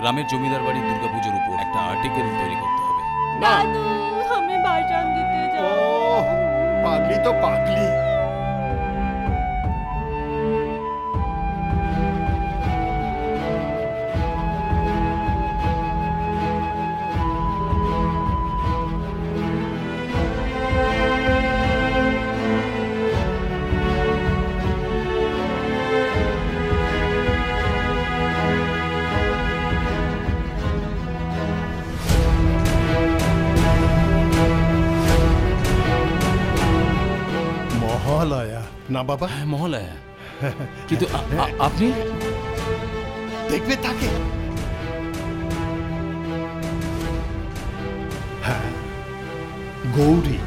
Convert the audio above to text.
গ্রামের জমিদার বাড়ির দুর্গাপুজোর উপর একটা আর্টিকেল তৈরি করতে হবে। না দাদু আমি ভাষণ দিতে ও যাব পাগলি তো পাগলি। মহালয়া না বাবা হ্যাঁ মহলায়া কিন্তু আ- আ- আপনি দেখবে তাকে হ্যাঁ গৌরী